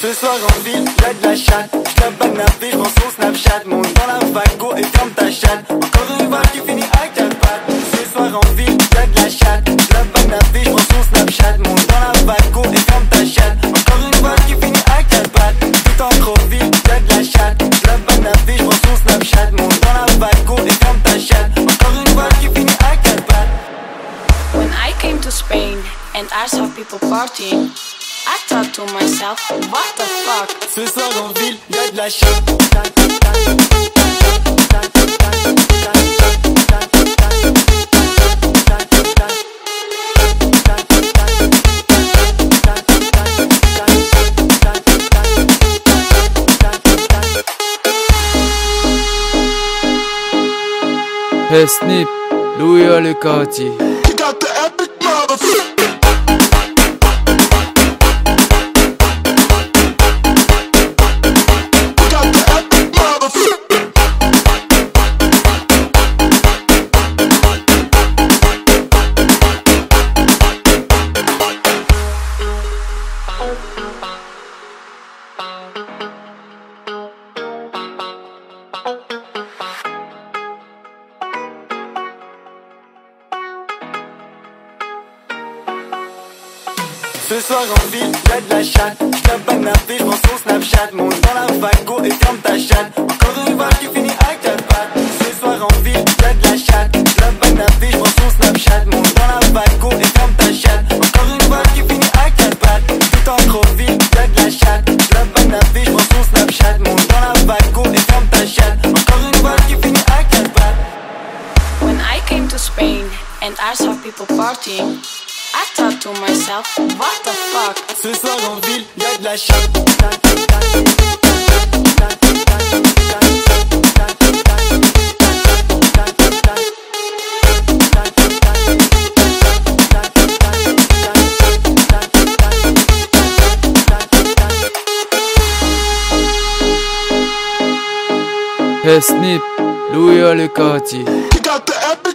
Ce soir en ville, y'a de la chatte. Je son Snapchat. Monte dans la vago et ferme ta chatte. Encore une à quatre pattes. Ce soir en ville, y'a de la chatte. Je son Snapchat. Monte dans la vago et ferme ta chatte. Encore une à quatre pattes. Tout en trop ville, y'a de la chatte. Je son Snapchat. Monte dans la vago et ferme ta chatte. Encore une à quatre pattes. When I came to Spain and I saw people partying. I thought to myself, what the fuck? Ce soir en ville, y'a de la chatte. Hey Snip, Louis Alicati. Ce soir en ville, y'a de la chatte. J'tape je j'prends son Snapchat. Monte dans la vago et Snapchat. Monte dans la vago et ferme ta chatte. Encore une vague qui finit à. When I came to Spain and I saw people partying. I thought to myself, what the fuck? Ce soir en ville, y'a de la chatte. Hey Snip, Louis Alicati. You got the epic.